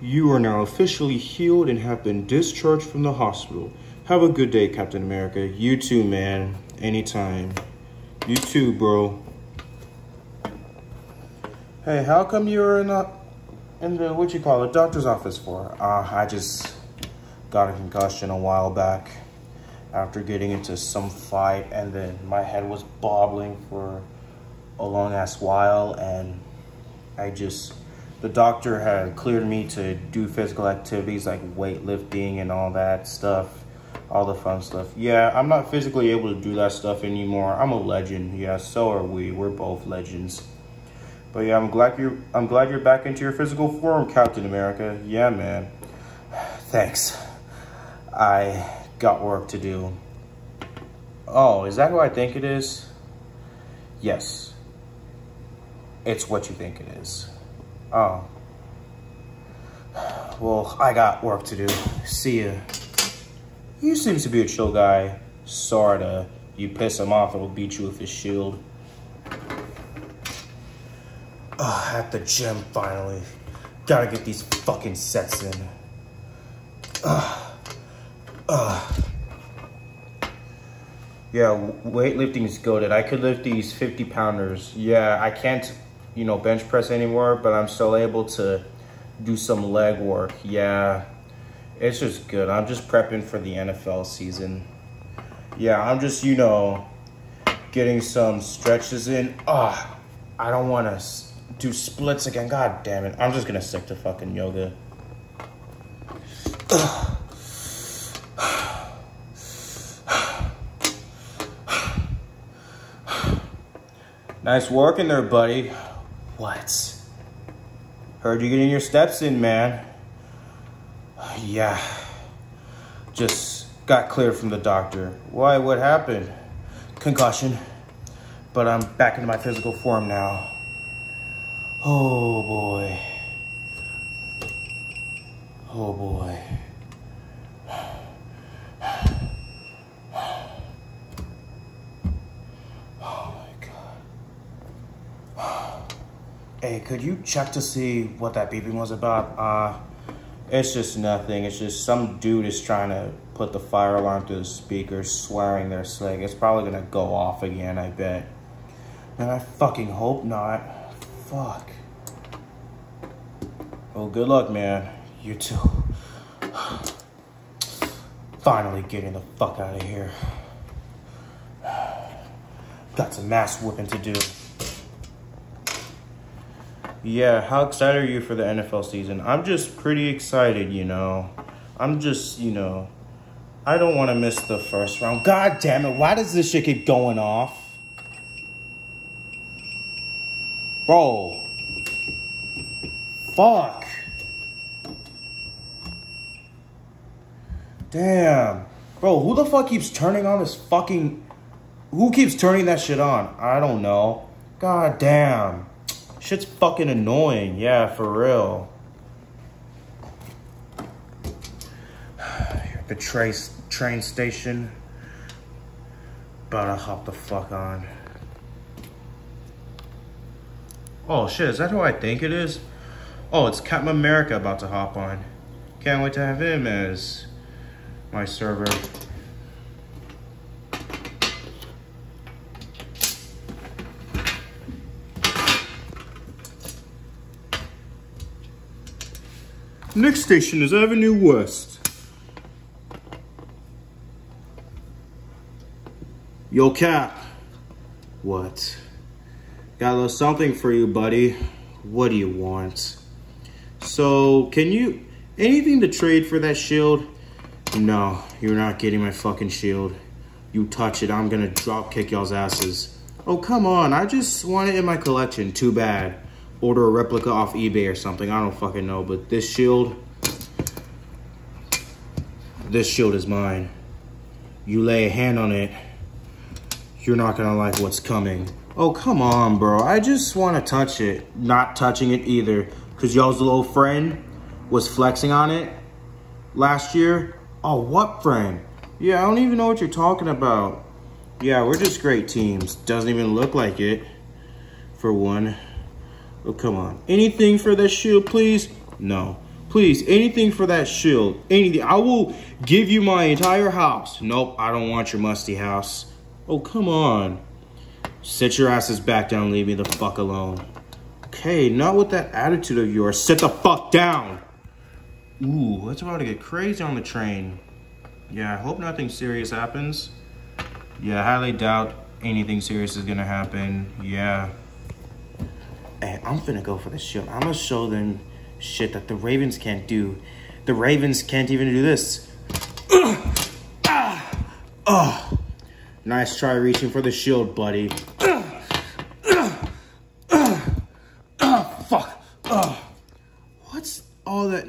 You are now officially healed and have been discharged from the hospital. Have a good day, Captain America. You too, man. Anytime. You too, bro. Hey, how come you're in a, in the, what you call it, doctor's office for? Uh, I just got a concussion a while back after getting into some fight and then my head was bobbling for a long ass while and I just, the doctor had cleared me to do physical activities like weightlifting and all that stuff, all the fun stuff. Yeah, I'm not physically able to do that stuff anymore. I'm a legend. Yeah, so are we. We're both legends. But yeah, I'm glad you're I'm glad you're back into your physical form, Captain America. Yeah, man. Thanks. I got work to do. Oh, is that who I think it is? Yes. It's what you think it is. Oh. Well, I got work to do. See ya. You seems to be a chill guy. Sorta. You piss him off, it'll beat you with his shield. Uh, at the gym, finally. Gotta get these fucking sets in. Uh, uh. Yeah, weightlifting is goaded. I could lift these 50 pounders. Yeah, I can't, you know, bench press anymore, but I'm still able to do some leg work. Yeah, it's just good. I'm just prepping for the NFL season. Yeah, I'm just, you know, getting some stretches in. Ah, oh, I don't want to do splits again. God damn it. I'm just going to stick to fucking yoga. Ugh. Nice work in there, buddy. What? Heard you getting your steps in, man. Yeah. Just got cleared from the doctor. Why? What happened? Concussion. But I'm back into my physical form now. Oh boy. Oh boy. Hey, could you check to see what that beeping was about? Uh, it's just nothing. It's just some dude is trying to put the fire alarm through the speakers, swearing they're. It's probably gonna go off again, I bet. And I fucking hope not. Fuck. Well, good luck, man. You too. Finally getting the fuck out of here. Got some mass whipping to do. Yeah, how excited are you for the NFL season? I'm just pretty excited, you know. I'm just, you know, I don't want to miss the first round. God damn it, why does this shit keep going off? Bro. Fuck. Damn. Bro, who the fuck keeps turning on this fucking... Who keeps turning that shit on? I don't know. God damn. Shit's fucking annoying. Yeah, for real. the train station. About to hop the fuck on. Oh shit, is that who I think it is? Oh, it's Captain America about to hop on. Can't wait to have him as my server. Next station is Avenue West. Yo, Cap. What? Got a little something for you, buddy. What do you want? So, can you... Anything to trade for that shield? No, you're not getting my fucking shield. You touch it, I'm gonna drop kick y'all's asses. Oh, come on. I just want it in my collection. Too bad order a replica off eBay or something. I don't fucking know. But this shield, this shield is mine. You lay a hand on it, you're not gonna like what's coming. Oh, come on, bro. I just want to touch it. Not touching it either. Because y'all's little friend was flexing on it last year. Oh, what friend? Yeah, I don't even know what you're talking about. Yeah, we're just great teams. Doesn't even look like it, for one. Oh, come on. Anything for that shield, please? No. Please, anything for that shield. Anything. I will give you my entire house. Nope, I don't want your musty house. Oh, come on. Sit your asses back down leave me the fuck alone. Okay, not with that attitude of yours. Sit the fuck down. Ooh, it's about to get crazy on the train. Yeah, I hope nothing serious happens. Yeah, I highly doubt anything serious is gonna happen. Yeah. Hey, I'm finna go for the shield. I'm gonna show them shit that the Ravens can't do. The Ravens can't even do this. Ah! Oh, nice try reaching for the shield, buddy. Ah, fuck. Ah. What's all that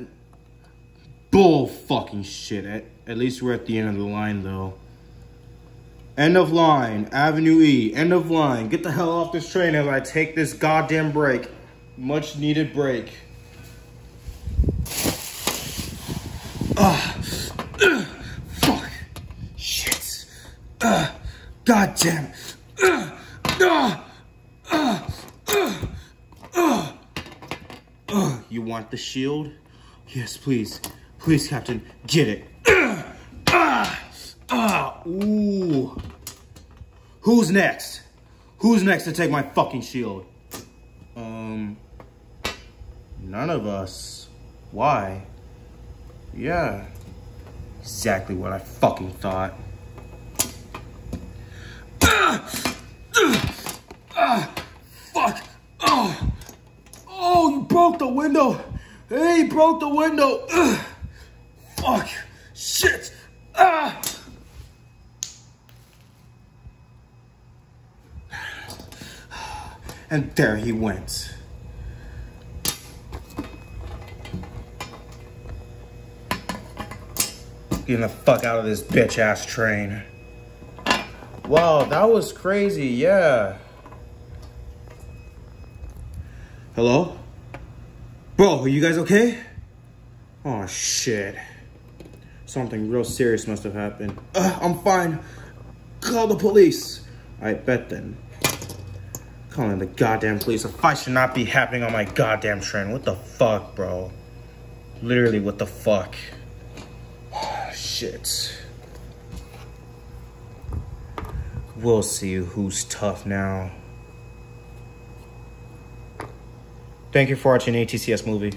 bull fucking shit? At, at least we're at the end of the line, though. End of line, Avenue E, end of line. Get the hell off this train as I take this goddamn break. Much needed break. Ugh. Ugh. Fuck. Shit. Ugh. God damn. Ugh. Ugh. Ugh. Ugh. Ugh. Ugh. You want the shield? Yes, please. Please, Captain. Get it. Ugh. Ah. Ah. Ooh. Who's next? Who's next to take my fucking shield? Um. None of us. Why? Yeah. Exactly what I fucking thought. Ah! Ah! Fuck! Oh! Oh, you broke the window! Hey, broke the window! Ugh. Fuck! Shit! Ah! And there he went. Getting the fuck out of this bitch ass train. Wow, that was crazy, yeah. Hello? Bro, are you guys okay? Oh shit. Something real serious must have happened. Uh, I'm fine. Call the police. I bet then. Calling the goddamn police. A fight should not be happening on my goddamn train. What the fuck, bro? Literally, what the fuck? Shit. We'll see who's tough now. Thank you for watching ATCS movie.